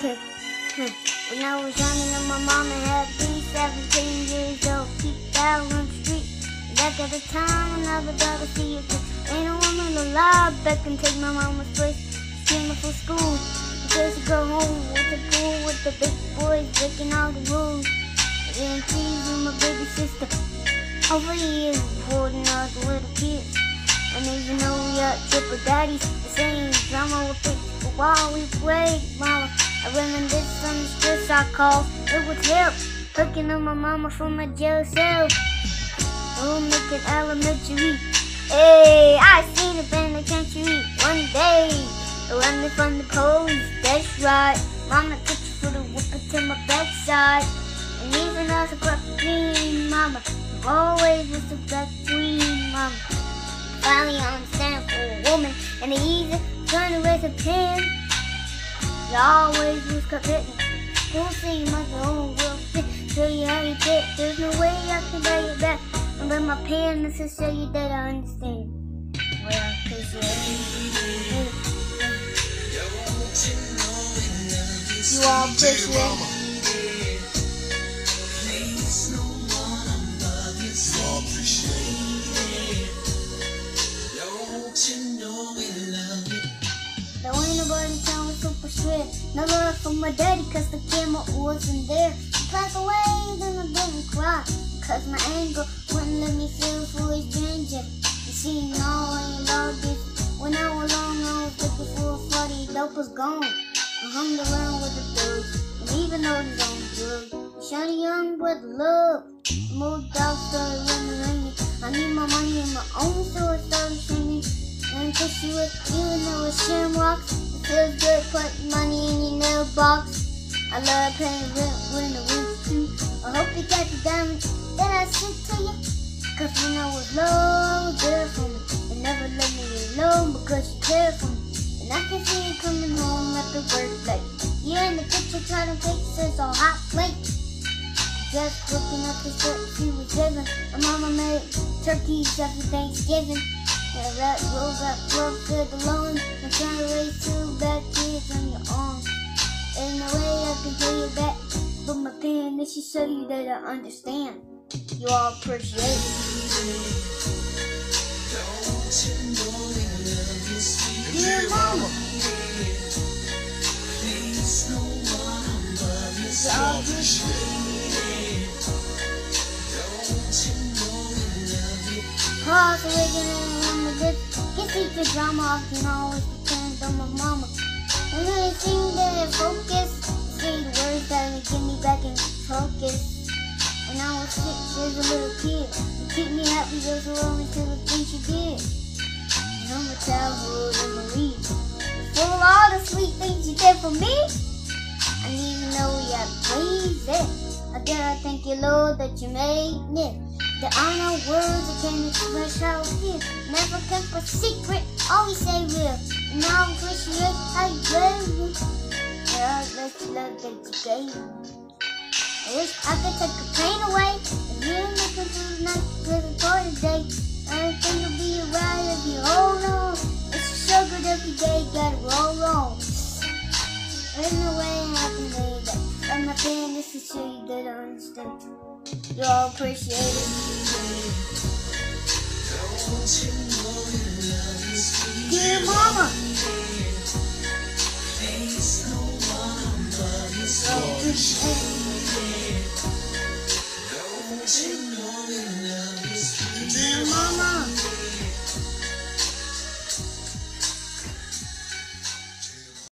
Okay. Hmm. When I was running and my mama had me 17 years old, peeked out on the street. Back at the time when I was to see you. Ain't a woman alive that can take my mama's place. Screaming for school. Just go home with the pool with the big boys breaking all the rules. And she's my baby sister. Over the years, holding all the little kids. And even though we are triple daddies, the same drama will pick while we played, mama. I reminisce on the stress I called. It was help, hooking on my mama from my jail cell. Oh, making elementary. Hey, I seen the penitentiary one day. Running from the police, that's right. Mama took you for the whooping to my backside. And even as a black queen, mama, always was the black queen, mama. Finally, I understand for a woman and the easy trying to raise a pen. You always was committing. Don't see my own will fit. Show you how you get. There's no way I can buy you back. And bring my pen to show you that I understand. Well, cause you You all appreciate No love from my daddy cause the camera wasn't there. He passed away, then I didn't cry. Cause my anger wouldn't let me feel for a stranger. You see, now I ain't all this. When I was alone, I was looking for a party. Dope was gone. I hung around with the thugs. And even though it's on drugs, shiny young with love. Moved out, started running, raining. I need my money and my own, so I started singing. And cause you was, even though it's shamrocks. Feels good putting money in your mailbox. I love paying rent when the rent's due. I hope you got the diamonds that I sent to you. Cause when I was low, there for me. And never let me alone because you care for me. And I can see you coming home after work late. You're in the kitchen trying to fix this all hot plate. Just looking at the shirt she was given. My mama made turkeys after Thanksgiving. Yeah, that rolls up real good alone. I'm trying to raise two kids on your way I can pay you back. But my pen to you that I understand. You all appreciate it. Y'all appreciate Pause original this get the drama off and always depends on my mama. And then it seemed that focus, say the words that would get me back in focus. When I was six years a little kid, you keep me happy just alone until the things you did. And I'm a childhood and believe. Of all the sweet things you did for me. And even though we are crazy, I I thank you, Lord, that you made me. There are no words that can express how I feel. Never kept a secret, always say real. And I appreciate how you gave me. Yeah, that's love that you gave. I wish I could take a pain I'm not paying this to show you that I understand. You all appreciate it. Dear Mama. Oh, it.